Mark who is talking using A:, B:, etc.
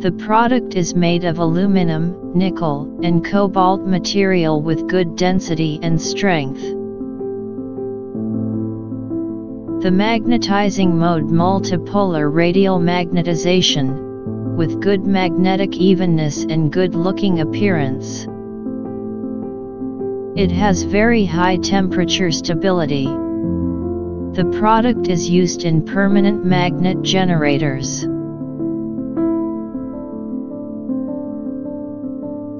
A: The product is made of aluminum, nickel, and cobalt material with good density and strength. The magnetizing mode multipolar radial magnetization, with good magnetic evenness and good looking appearance. It has very high temperature stability. The product is used in permanent magnet generators.